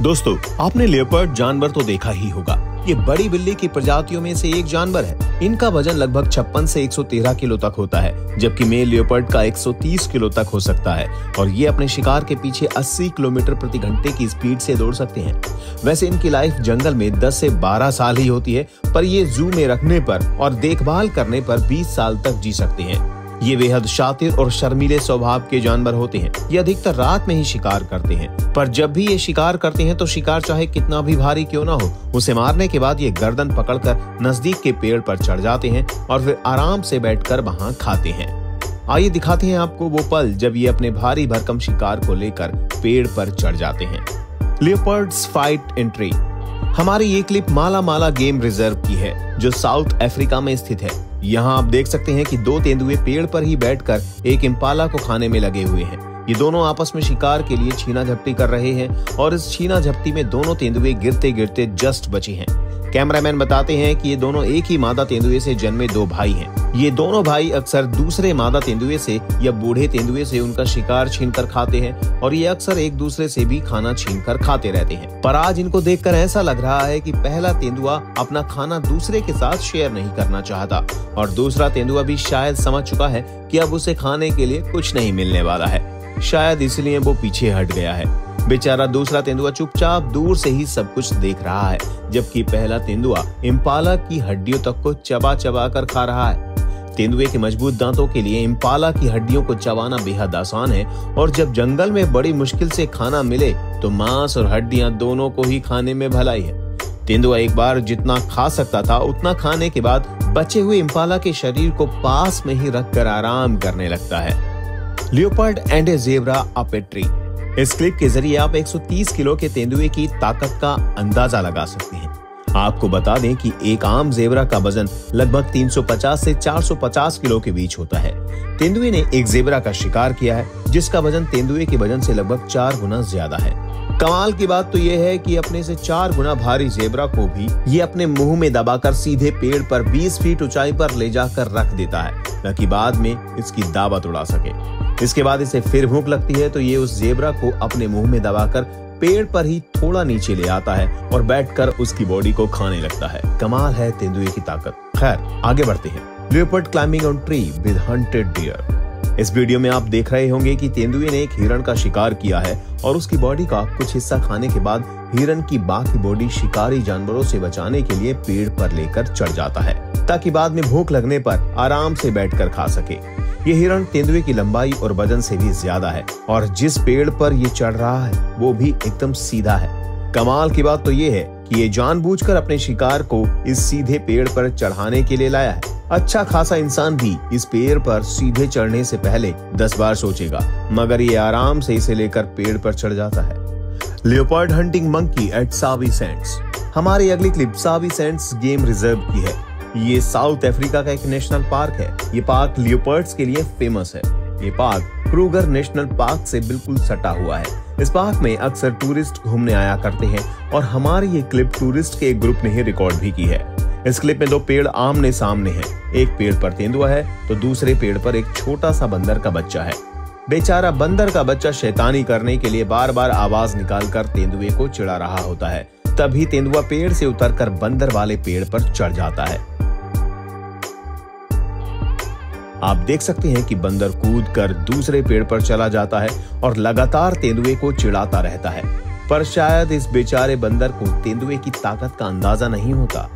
दोस्तों, आपने लेपर्ड जानवर तो देखा ही होगा। ये बड़ी बिल्ली की प्रजातियों में से एक जानवर है। इनका वज़न लगभग छप्पन से 113 किलो तक होता है, जबकि मेल लियोपर्ड का 130 किलो तक हो सकता है। और ये अपने शिकार के पीछे 80 किलोमीटर प्रति घंटे की स्पीड से दौड़ सकते हैं। वैसे इनकी लाइफ जंगल में 10 से 12 साल ही होती है, पर ये जू में रखने पर और देखभाल करने पर 20 साल तक जी सकते हैं। ये बेहद शातिर और शर्मीले स्वभाव के जानवर होते हैं। ये अधिकतर रात में ही शिकार करते हैं। पर जब भी ये शिकार करते हैं तो शिकार चाहे कितना भी भारी क्यों ना हो, उसे मारने के बाद ये गर्दन पकड़कर नज़दीक के पेड़ पर चढ़ जाते हैं और फिर आराम से बैठकर वहाँ खाते हैं। आइए दिखाते हैं आपको वो पल जब ये अपने भारी भरकम शिकार को लेकर पेड़ पर चढ़ जाते हैं। लियोपर्ड्स फाइट एंट्री हमारी ये clip Mala Mala game reserve की है, जो साउथ अफ्रीका में स्थित है। यहाँ आप देख सकते हैं कि दो तेंदुए पेड़ पर ही बैठकर एक इम्पाला को खाने में लगे हुए हैं। ये दोनों आपस में शिकार के लिए छीना झपटी कर रहे हैं, और इस छीना झपटी में दोनों तेंदुए गिरते गिरते जस्ट बचे हैं। कैमरामैन बताते हैं कि ये दोनों एक ही मादा तेंदुए से जन्मे दो भाई हैं। ये दोनों भाई अक्सर दूसरे मादा तेंदुए से या बूढ़े तेंदुए से उनका शिकार छीन कर खाते हैं और ये अक्सर एक दूसरे से भी खाना छीन कर खाते रहते हैं। पर आज इनको देखकर ऐसा लग रहा है कि पहला तेंदुआ अपना खाना दूसरे के साथ शेयर नहीं करना चाहता और दूसरा तेंदुआ भी शायद समझ चुका है कि अब उसे खाने के लिए कुछ नहीं मिलने वाला है। शायद इसलिए वो पीछे हट गया है। बेचारा दूसरा तेंदुआ चुपचाप दूर से ही सब कुछ देख रहा है, जबकि पहला तेंदुआ इम्पाला की हड्डियों तक को चबा चबा कर खा रहा है। तेंदुए के मज़बूत दांतों के लिए इम्पाला की हड्डियों को चबाना बेहद आसान है, और जब जंगल में बड़ी मुश्किल से खाना मिले तो मांस और हड्डियाँ दोनों को ही खाने में भलाई है। तेंदुआ एक बार जितना खा सकता था, उतना खाने के बाद बचे हुए इम्पाला के शरीर को पास में ही रखकर आराम करने लगता है। Leopard and a zebra up a tree. इस क्लिप के ज़रिए आप 130 किलो के तेंदुए की ताकत का अंदाज़ा लगा सकते हैं। आपको बता दें कि एक आम जेबरा का वज़न लगभग 350 से 450 किलो के बीच होता है। तेंदुए ने एक जेबरा का शिकार किया है, जिसका वज़न तेंदुए के वज़न से लगभग चार गुना ज़्यादा है। कमाल की बात तो ये है कि अपने से चार गुना भारी जेबरा को भी ये अपने मुँह में दबाकर सीधे पेड़ पर 20 फीट ऊंचाई पर ले जाकर रख देता है ताकि बाद में इसकी दावत उड़ा सके। इसके बाद इसे फिर भूख लगती है तो ये उस जेबरा को अपने मुँह में दबाकर पेड़ पर ही थोड़ा नीचे ले आता है और बैठकर उसकी बॉडी को खाने लगता है। कमाल है तेंदुए की ताकत। खैर, आगे बढ़ते हैं। Leopard climbing on tree with hunted deer इस वीडियो में आप देख रहे होंगे कि तेंदुए ने एक हिरण का शिकार किया है और उसकी बॉडी का कुछ हिस्सा खाने के बाद हिरण की बाकी बॉडी शिकारी जानवरों से बचाने के लिए पेड़ पर लेकर चढ़ जाता है, ताकि बाद में भूख लगने पर आराम से बैठकर खा सके। ये हिरण तेंदुए की लंबाई और वज़न से भी ज़्यादा है, और जिस पेड़ पर ये चढ़ रहा है, वो भी एकदम सीधा है। कमाल की बात तो ये है कि ये जानबूझकर अपने शिकार को इस सीधे पेड़ पर चढ़ाने के लिए लाया है। अच्छा खासा इंसान भी इस पेड़ पर सीधे चढ़ने से पहले दस बार सोचेगा, मगर ये आराम से इसे लेकर पेड़ पर चढ़ जाता है। Leopard hunting monkey at Sabi Sands हमारी अगली clip Sabi Sands game reserve की है। ये साउथ अफ्रीका का एक नेशनल पार्क है। ये पार्क लियोपर्ड्स के लिए फ़ेमस है। ये पार्क क्रूगर नेशनल पार्क से बिल्कुल सटा हुआ है। इस पार्क में अक्सर टूरिस्ट घूमने आया करते हैं और हमारी ये क्लिप टूरिस्ट के एक ग्रुप ने ही रिकॉर्ड भी की है। इस क्लिप में दो पेड़ आमने सामने हैं। एक पेड़ पर तेंदुआ है तो दूसरे पेड़ पर एक छोटा सा बंदर का बच्चा है। बेचारा बंदर का बच्चा शैतानी करने के लिए बार बार आवाज़ निकालकर तेंदुए को चिड़ा रहा होता है। तभी तेंदुआ पेड़ से उतरकर बंदर वाले पेड़ पर चढ़ जाता है। आप देख सकते हैं कि बंदर कूद कर दूसरे पेड़ पर चला जाता है और लगातार तेंदुए को चिढ़ाता रहता है। पर शायद इस बेचारे बंदर को तेंदुए की ताकत का अंदाज़ा नहीं होता।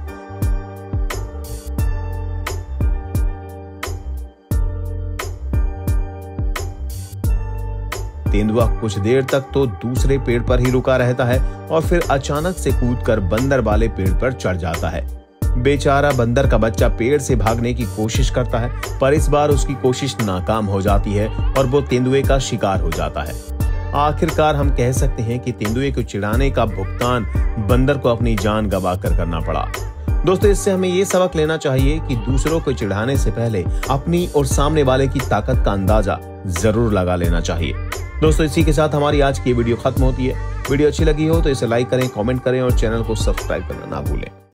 तेंदुआ कुछ देर तक तो दूसरे पेड़ पर ही रुका रहता है और फिर अचानक से कूदकर बंदर वाले पेड़ पर चढ़ जाता है। बेचारा बंदर का बच्चा पेड़ से भागने की कोशिश करता है, पर इस बार उसकी कोशिश नाकाम हो जाती है और वो तेंदुए का शिकार हो जाता है। आखिरकार हम कह सकते हैं कि तेंदुए को चिड़ाने का भुगतान बंदर को अपनी जान गवा कर करना पड़ा। दोस्तों, इससे हमें ये सबक लेना चाहिए कि दूसरों को चिढ़ाने से पहले अपनी और सामने वाले की ताकत का अंदाज़ा ज़रूर लगा लेना चाहिए। दोस्तों, इसी के साथ हमारी आज की वीडियो खत्म होती है। वीडियो अच्छी लगी हो तो इसे लाइक करें, कमेंट करें और चैनल को सब्सक्राइब करना ना भूलें।